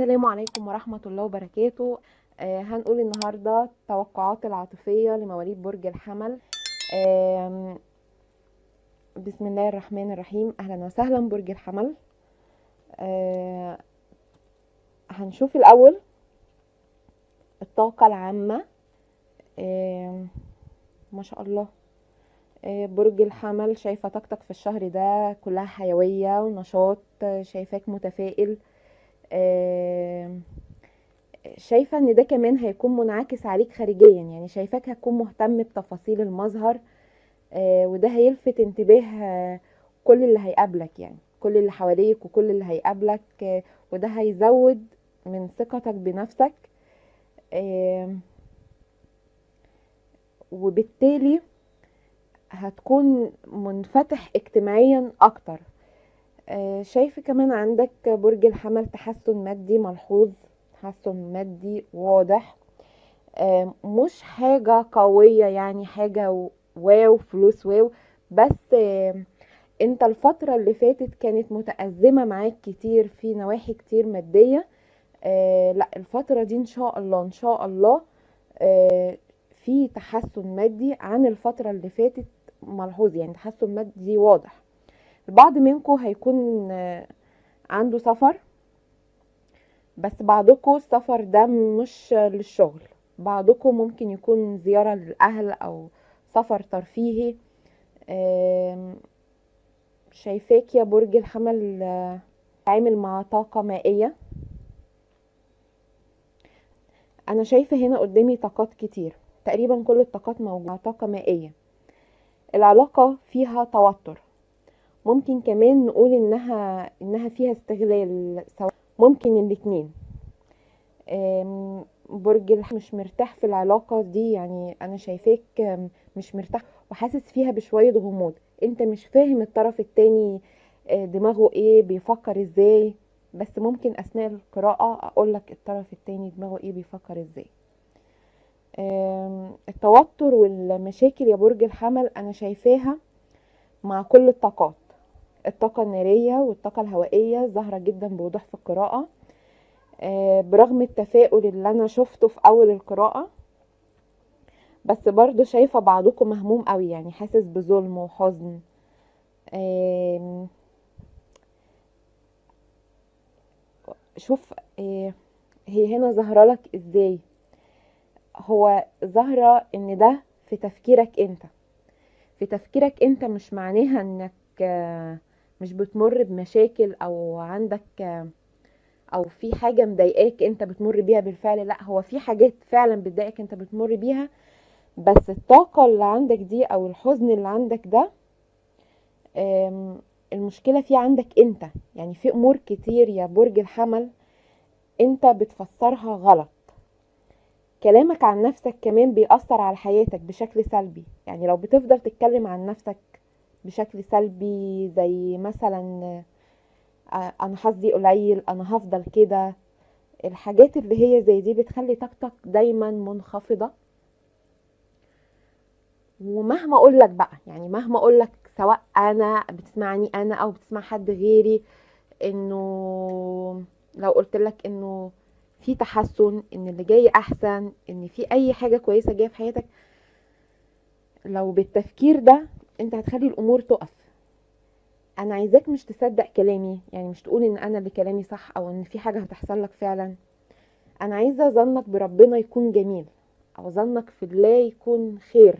السلام عليكم ورحمة الله وبركاته. آه هنقول النهاردة التوقعات العاطفية لمواليد برج الحمل. آم، بسم الله الرحمن الرحيم. أهلا وسهلا برج الحمل. آه هنشوف الأول الطاقة العامة. آم، ما شاء الله. آه، برج الحمل شايفة طاقتك في الشهر ده كلها حيوية ونشاط آه، شايفاك متفائل. آم، شايفة إن ده كمان هيكون منعكس عليك خارجيا يعني شايفاك هتكون مهتم بتفاصيل المظهر آه، وده هيلفت انتباه آه، كل اللي هيقابلك يعني كل اللي حواليك وكل اللي هيقابلك آه، وده هيزود من ثقتك بنفسك. وبالتالي هتكون منفتح اجتماعيا أكتر. شايفة كمان عندك برج الحمل تحسن مادي ملحوظ تحسن مادي واضح. آه، مش حاجة قوية يعني حاجة واو فلوس واو. بس آه، انت الفترة اللي فاتت كانت متأزمة معاك كتير في نواحي كتير مادية. آه، لا الفترة دي إن شاء الله إن شاء الله آه، في تحسن مادي عن الفترة اللي فاتت ملحوظ يعني تحسن مادي واضح. البعض منكم هيكون آه، عنده سفر بس بعضكم السفر ده مش للشغل. بعضكم ممكن يكون زيارة للأهل أو سفر ترفيهي. شايفاك يا برج الحمل آه، تعامل مع طاقة مائية. أنا شايفة هنا قدامي طاقات كتير. تقريبا كل الطاقات موجودة طاقة مائية. العلاقة فيها توتر. ممكن كمان نقول إنها إنها فيها استغلال سواء ممكن الاتنين. برج مش مرتاح في العلاقة دي يعني أنا شايفاك مش مرتاح وحاسس فيها بشوية غموض. أنت مش فاهم الطرف التاني آه، دماغه إيه بيفكر إزاي. بس ممكن أثناء القراءة أقولك الطرف التاني دماغه إيه بيفكر إزاي. التوتر والمشاكل يا برج الحمل أنا شايفاها مع كل الطاقات. الطاقة النارية والطاقة الهوائية ظاهرة جدا بوضوح في القراءة. آه، برغم التفاؤل اللي أنا شفته في أول القراءة بس برضو شايفة بعضكم مهموم قوي يعني حاسس بظلم وحزن. شوف آه، هي هنا ظاهرة لك إزاي؟ هو ظاهرة إن ده في تفكيرك أنت. في تفكيرك أنت مش معناها إنك آه، مش بتمر بمشاكل أو عندك أو في حاجة مضايقاك أنت بتمر بيها بالفعل لأ هو في حاجات فعلا بتضايقك أنت بتمر بيها بس الطاقة اللي عندك دي أو الحزن اللي عندك ده آم، المشكلة فيه عندك أنت. يعني في أمور كتير يا برج الحمل أنت بتفسرها غلط. كلامك عن نفسك كمان بيأثر على حياتك بشكل سلبي. يعني لو بتفضل تتكلم عن نفسك بشكل سلبي زي مثلا آه، أنا حظي قليل أنا هفضل كده. الحاجات اللي هي زي دي بتخلي طاقتك دايما منخفضة. ومهما أقول لك بقى يعني مهما أقول لك سواء أنا بتسمعني أنا أو بتسمع حد غيري إنه لو قلت لك إنه في تحسن إن اللي جاي أحسن إن في أي حاجة كويسة جاية في حياتك لو بالتفكير ده انت هتخلي الأمور تقف. أنا عايزاك مش تصدق كلامي يعني مش تقول إن أنا اللي كلامي صح أو إن في حاجة هتحصل لك فعلا. أنا عايزة ظنك بربنا يكون جميل أو ظنك في الله يكون خير.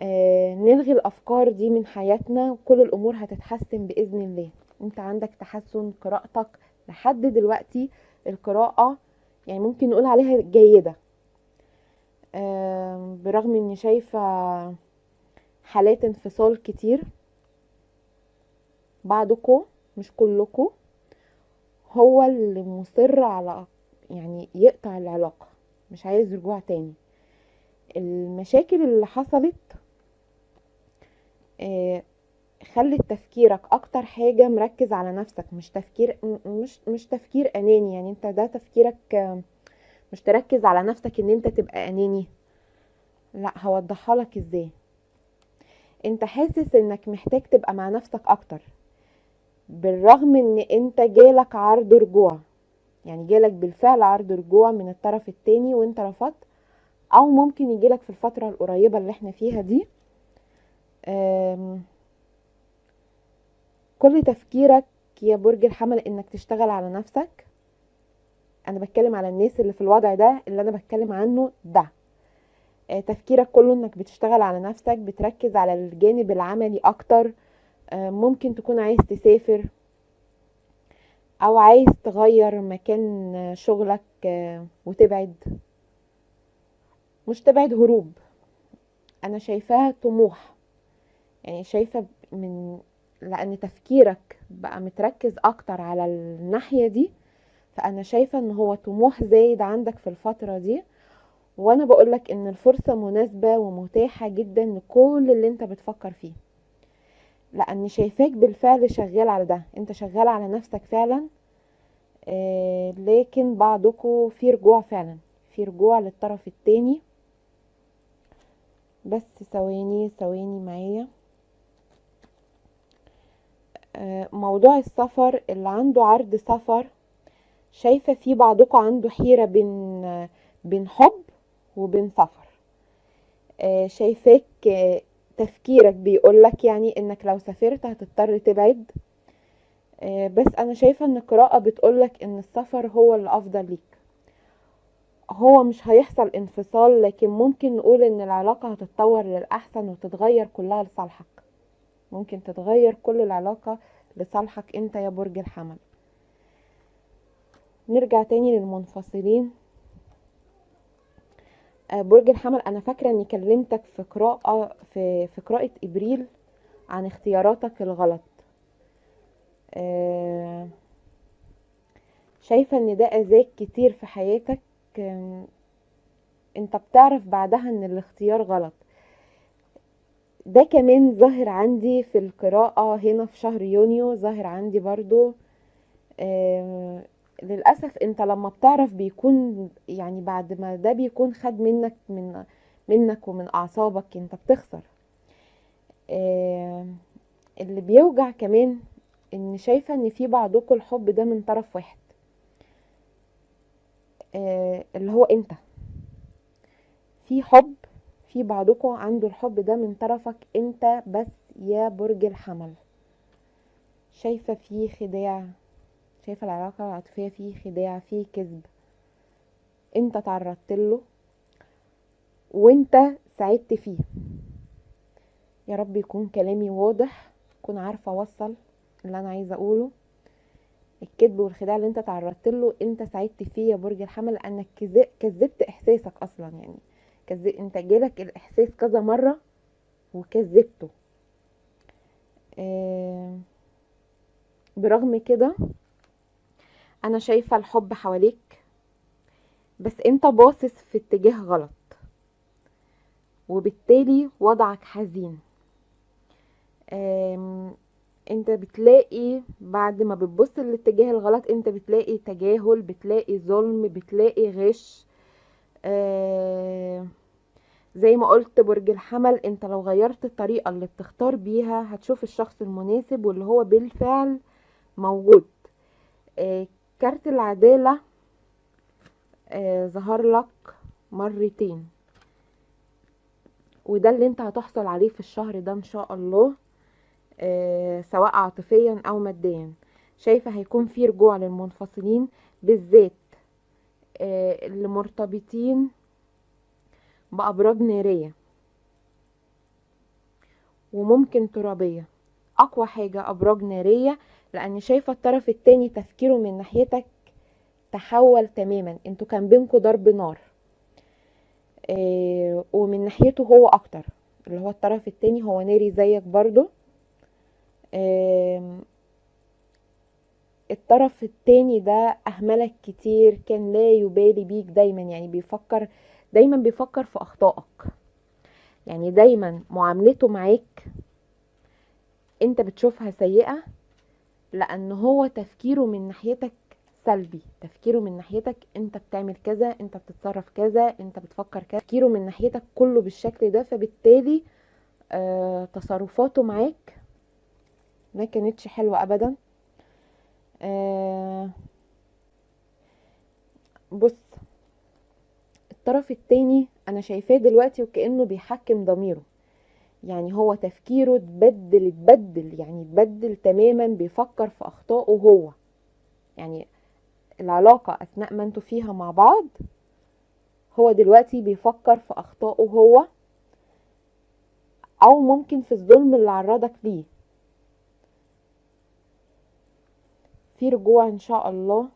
آه نلغي الأفكار دي من حياتنا وكل الأمور هتتحسن بإذن الله. أنت عندك تحسن قراءتك. لحد دلوقتي القراءة يعني ممكن نقول عليها جيدة. آه برغم إني شايفة حالات انفصال كتير. بعضكم مش كلكم هو اللي مصر على يعني يقطع العلاقة مش عايز رجوع تاني. المشاكل اللي حصلت آه، خلت تفكيرك أكتر حاجة مركز على نفسك مش تفكير مش مش تفكير أناني. يعني أنت ده تفكيرك آه، مش تركز على نفسك إن أنت تبقى أناني. لأ هوضحها لك إزاي؟ انت حاسس انك محتاج تبقى مع نفسك أكتر بالرغم ان انت جالك عرض رجوع. يعني جالك بالفعل عرض رجوع من الطرف التاني وانت رفضت أو ممكن يجيلك في الفترة القريبة اللي إحنا فيها دي. كل تفكيرك يا برج الحمل انك تشتغل على نفسك. أنا بتكلم على الناس اللي في الوضع ده اللي أنا بتكلم عنه ده. تفكيرك كله إنك بتشتغل على نفسك بتركز على الجانب العملي أكتر آه، ممكن تكون عايز تسافر أو عايز تغير مكان آه، شغلك آه، وتبعد. مش تبعد هروب. أنا شايفاها طموح. يعني شايفة من لأن تفكيرك بقى متركز أكتر على الناحية دي فأنا شايفة إن هو طموح زايد عندك في الفترة دي. وأنا بقولك ان الفرصة مناسبة ومتاحة جدا لكل اللي انت بتفكر فيه. لاني شايفاك بالفعل شغال على ده. انت شغال على نفسك فعلا آه لكن بعضكم في رجوع فعلا. في رجوع للطرف التاني. بس ثواني ثواني معايا. آه موضوع السفر اللي عنده عرض سفر شايفة في بعضكم عنده حيرة بين بين حب وبين سفر. آه شايفاك آه تفكيرك بيقولك يعني إنك لو سافرت هتضطر تبعد. آه بس أنا شايفة إن القراءة بتقولك إن السفر هو الأفضل ليك. هو مش هيحصل انفصال لكن ممكن نقول إن العلاقة هتتطور للأحسن وتتغير كلها لصالحك. ممكن تتغير كل العلاقة لصالحك أنت يا برج الحمل. نرجع تاني للمنفصلين. برج الحمل أنا فاكرة إني كلمتك في قراءة في في قراءة إبريل عن اختياراتك الغلط. آه، شايفة إن ده آذاك كتير في حياتك؟ آم، أنت بتعرف بعدها إن الاختيار غلط. ده كمان ظاهر عندي في القراءة هنا في شهر يونيو ظاهر عندي برضو. آم، للأسف أنت لما بتعرف بيكون يعني بعد ما ده بيكون خد منك من منك ومن أعصابك أنت بتخسر. آم، اللي بيوجع كمان إن شايفة إن في بعضكم الحب ده من طرف واحد. آه، اللي هو أنت. في حب في بعضكم عنده الحب ده من طرفك أنت بس يا برج الحمل. شايفة في خداع شايفة العلاقة العاطفية فيه خداع فيه كذب. انت تعرضت له وانت سعدت فيه. يا رب يكون كلامي واضح اكون عارفة أوصل اللي أنا عايزة أقوله. الكذب والخداع اللي انت تعرضت له انت سعدت فيه يا برج الحمل لانك كذ- كذبت إحساسك أصلا يعني. كذب انت جالك الإحساس كذا مرة وكذبته. آه، برغم كده أنا شايفة الحب حواليك بس أنت باصص في اتجاه غلط وبالتالي وضعك حزين. أنت بتلاقي بعد ما بتبص للاتجاه الغلط أنت بتلاقي تجاهل بتلاقي ظلم بتلاقي غش. زي ما قلت برج الحمل أنت لو غيرت الطريقة اللي بتختار بيها هتشوف الشخص المناسب واللي هو بالفعل موجود. آه، كارت العدالة آه، ظهر لك مرتين. وده اللي انت هتحصل عليه في الشهر ده إن شاء الله آه، سواء عاطفيا أو ماديا. شايفة هيكون في رجوع للمنفصلين بالذات آه، اللي بأبراج نارية وممكن ترابية. أقوى حاجة أبراج نارية لأن شايفة الطرف التاني تفكيره من ناحيتك تحول تماما. أنتوا كان بينكوا ضرب نار. آه، ومن ناحيته هو أكتر. اللي هو الطرف التاني هو ناري زيك برضو. آم، الطرف التاني ده أهملك كتير. كان لا يبالي بيك دايما. يعني بيفكر دايما بيفكر في أخطائك. يعني دايما معاملته معاك انت بتشوفها سيئة لأن هو تفكيره من ناحيتك سلبي تفكيره من ناحيتك أنت بتعمل كذا أنت بتتصرف كذا أنت بتفكر كذا. تفكيره من ناحيتك كله بالشكل ده فبالتالي آه تصرفاته معاك ما كانتش حلوة ابدا. آه بص الطرف التاني أنا شايفاه دلوقتي وكأنه بيحكم ضميره. يعني هو تفكيره اتبدل اتبدل يعني اتبدل تماما بيفكر في أخطائه هو. يعني العلاقة أثناء ما أنتوا فيها مع بعض هو دلوقتي بيفكر في أخطائه هو أو ممكن في الظلم اللي عرضك ليه. في رجوع إن شاء الله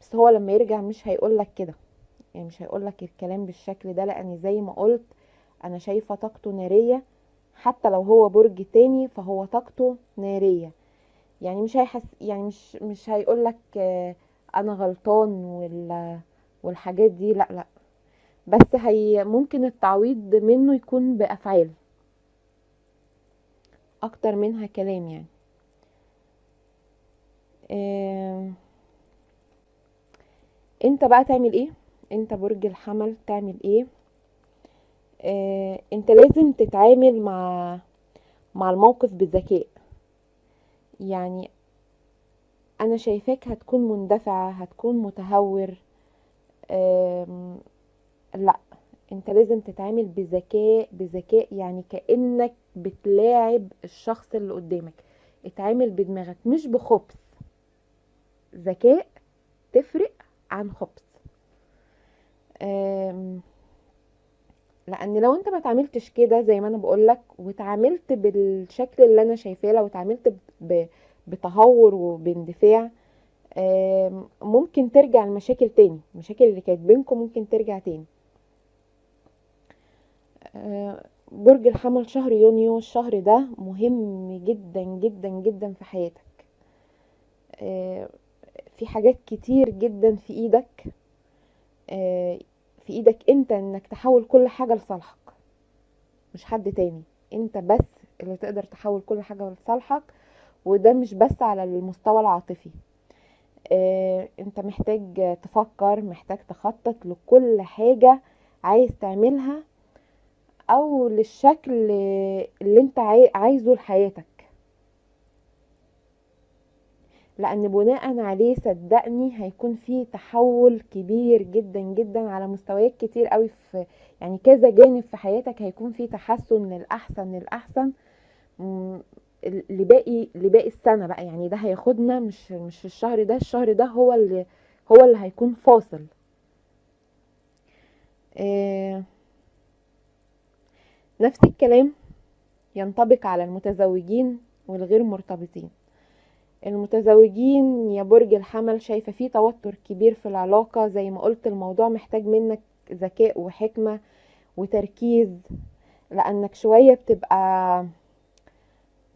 بس هو لما يرجع مش هيقولك كده. يعني مش هيقولك الكلام بالشكل ده لأن زي ما قلت أنا شايفة طاقته نارية. حتى لو هو برج تاني فهو طاقته نارية. يعني مش هيحس يعني مش مش هيقولك آه، أنا غلطان وال والحاجات دي لأ لأ. بس هي ممكن التعويض منه يكون بأفعال. أكتر منها كلام يعني. آم، أنت بقى تعمل إيه؟ أنت برج الحمل تعمل إيه؟ انت لازم تتعامل مع مع الموقف بذكاء يعني أنا شايفاك هتكون مندفعة هتكون متهور. لأ انت لازم تتعامل بذكاء بذكاء يعني كأنك بتلاعب الشخص اللي قدامك. اتعامل بدماغك مش بخبث. ذكاء تفرق عن خبث. لأن لو أنت ما اتعاملتش كده زي ما أنا بقولك واتعاملت بالشكل اللي أنا شايفاه لو ب- بتهور وباندفاع ممكن ترجع المشاكل تاني. المشاكل اللي كانت بينكم ممكن ترجع تاني. آه، برج الحمل شهر يونيو الشهر ده مهم جدا جدا جدا في حياتك. آه، في حاجات كتير جدا في إيدك. آه، في إيدك أنت إنك تحول كل حاجة لصالحك. مش حد تاني. أنت بس اللي تقدر تحول كل حاجة لصالحك وده مش بس على المستوى العاطفي. آه، أنت محتاج تفكر محتاج تخطط لكل حاجة عايز تعملها أو للشكل اللي أنت عاي- عايزه لحياتك. لأن بناء عليه صدقني هيكون في تحول كبير جدا جدا على مستويات كتير قوي في يعني كذا جانب في حياتك هيكون في تحسن للأحسن للأحسن. لباقي لباقي السنة بقى يعني ده هياخدنا مش مش الشهر ده الشهر ده هو اللي هو اللي هيكون فاصل. آه، نفس الكلام ينطبق على المتزوجين والغير مرتبطين. المتزوجين يا برج الحمل شايفة فيه توتر كبير في العلاقة. زي ما قلت الموضوع محتاج منك ذكاء وحكمة وتركيز لأنك شوية بتبقى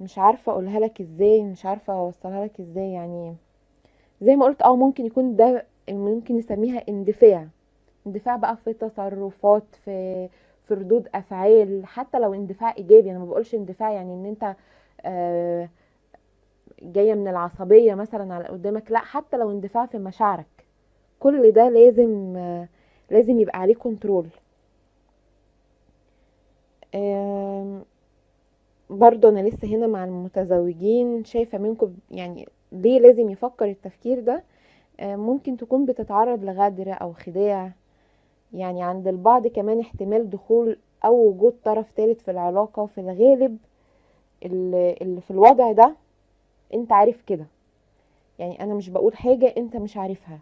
مش عارفة أقولها لك إزاي مش عارفة أوصلها لك إزاي. يعني زي ما قلت آه ممكن يكون ده ممكن نسميها اندفاع. اندفاع بقى في تصرفات في في ردود أفعال. حتى لو اندفاع إيجابي أنا ما بقولش اندفاع يعني إن أنت آه جاية من العصبية مثلا على قدامك لا حتى لو اندفاع في مشاعرك كل ده لازم لازم يبقى عليه كنترول آم، برضه أنا لسه هنا مع المتزوجين شايفة منكم يعني ليه لازم يفكر التفكير ده؟ آه، ممكن تكون بتتعرض لغدر أو خداع. يعني عند البعض كمان احتمال دخول أو وجود طرف ثالث في العلاقة وفي الغالب اللي في الوضع ده انت عارف كده. يعني أنا مش بقول حاجة انت مش عارفها.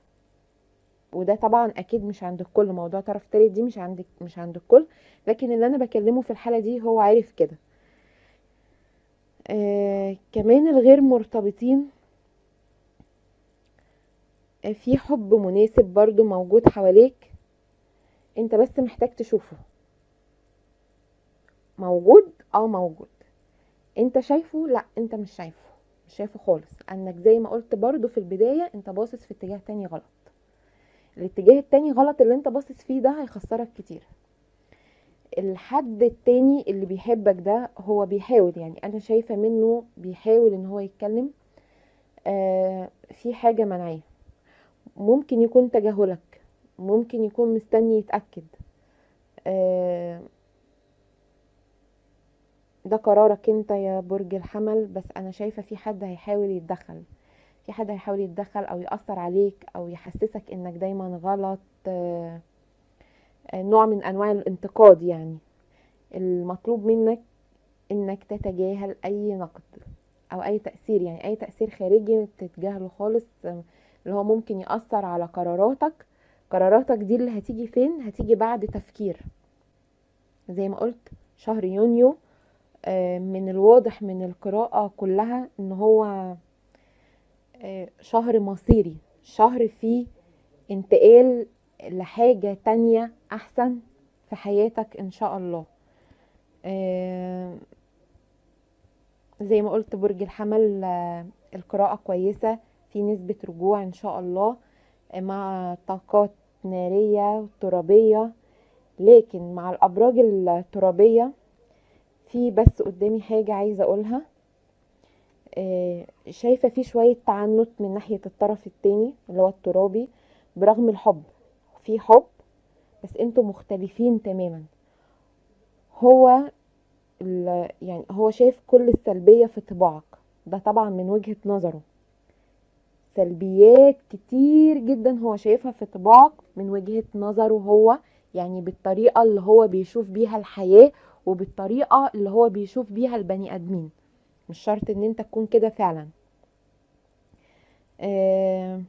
وده طبعا أكيد مش عند الكل موضوع طرف تالت دي مش عند مش عند الكل. لكن اللي أنا بكلمه في الحالة دي هو عارف كده. آه كمان الغير مرتبطين آه، في حب مناسب برضو موجود حواليك انت بس محتاج تشوفه. موجود؟ آه موجود. انت شايفه؟ لا انت مش شايفه. مش شايفه خالص. انك زي ما قلت برضو في البداية انت باصص في اتجاه تاني غلط. الاتجاه التاني غلط اللي انت باصص فيه ده هيخسرك كتير. الحد التاني اللي بيحبك ده هو بيحاول يعني أنا شايفة منه بيحاول إن هو يتكلم آه في حاجة منعاه. ممكن يكون تجاهلك ممكن يكون مستني يتأكد آه ده قرارك انت يا برج الحمل بس أنا شايفة في حد هيحاول يتدخل. في حد هيحاول يتدخل أو يأثر عليك أو يحسسك إنك دايما غلط آه، آه، نوع من أنواع الانتقاد يعني. المطلوب منك إنك تتجاهل أي نقد أو أي تأثير يعني أي تأثير خارجي تتجاهله خالص اللي هو ممكن يأثر على قراراتك. قراراتك دي اللي هتيجي فين؟ هتيجي بعد تفكير. زي ما قلت شهر يونيو من الواضح من القراءة كلها إن هو آه، شهر مصيري شهر فيه انتقال لحاجة تانية أحسن في حياتك إن شاء الله. آه، زي ما قلت برج الحمل آه، القراءة كويسة في نسبة رجوع إن شاء الله آه، مع طاقات نارية وترابية لكن مع الأبراج الترابية في بس قدامي حاجة عايزة أقولها. آه، شايفة في شوية تعنت من ناحية الطرف التاني اللي هو الترابي برغم الحب. في حب بس أنتوا مختلفين تماما. هو يعني هو شايف كل السلبية في طباعك. ده طبعا من وجهة نظره. سلبيات كتير جدا هو شايفها في طباعك من وجهة نظره هو يعني بالطريقة اللي هو بيشوف بيها الحياة وبالطريقة اللي هو بيشوف بيها البني آدمين. مش شرط إن أنت تكون كده فعلا. آه،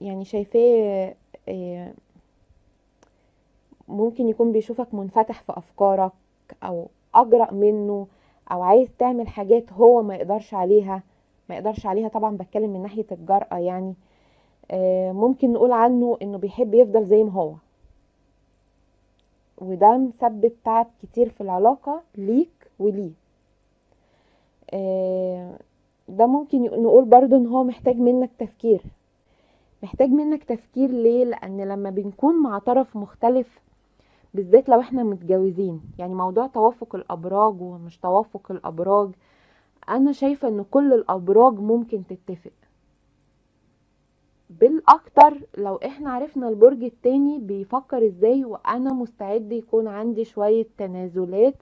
يعني شايفاه آه، ممكن يكون بيشوفك منفتح في أفكارك أو أجرأ منه أو عايز تعمل حاجات هو ما يقدرش عليها. ما يقدرش عليها طبعا بتكلم من ناحية الجرأة يعني. آه، ممكن نقول عنه إنه بيحب يفضل زي ما هو. وده مسبب تعب كتير في العلاقة ليك وليه. آه، ده ممكن نقول برضو إن هو محتاج منك تفكير. محتاج منك تفكير ليه؟ لأن لما بنكون مع طرف مختلف بالذات لو إحنا متجوزين يعني موضوع توافق الأبراج ومش توافق الأبراج أنا شايفة إن كل الأبراج ممكن تتفق. بالأكتر لو إحنا عرفنا البرج التاني بيفكر إزاي وأنا مستعد يكون عندي شوية تنازلات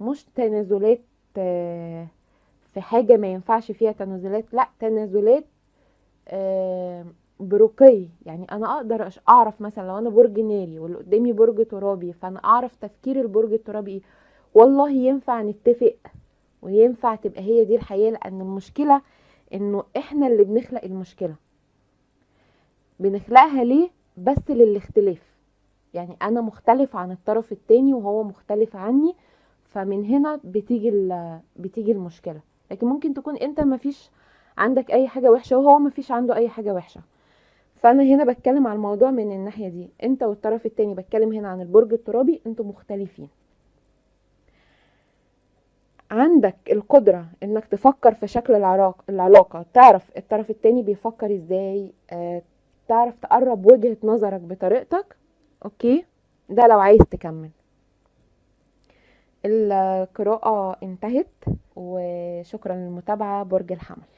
مش تنازلات آه، في حاجة ما ينفعش فيها تنازلات لأ تنازلات آه، برقي يعني أنا أقدر أعرف مثلا لو أنا برج ناري واللي قدامي برج ترابي فأنا أعرف تفكير البرج الترابي إيه والله ينفع نتفق وينفع تبقى هي دي الحياة لأن المشكلة إنه إحنا اللي بنخلق المشكلة. بنخلقها ليه بس للاختلاف. يعني أنا مختلف عن الطرف التاني وهو مختلف عني فمن هنا بتيجي بتيجي المشكلة. لكن ممكن تكون أنت مفيش عندك أي حاجة وحشة وهو مفيش عنده أي حاجة وحشة. فأنا هنا بتكلم على الموضوع من الناحية دي. أنت والطرف التاني بتكلم هنا عن البرج الترابي أنتوا مختلفين. عندك القدرة إنك تفكر في شكل العراق العلاقة. تعرف الطرف التاني بيفكر إزاي؟ آه، تعرف تقرب وجهة نظرك بطريقتك أوكي؟ ده لو عايز تكمل. القراءة انتهت وشكرا للمتابعة برج الحمل.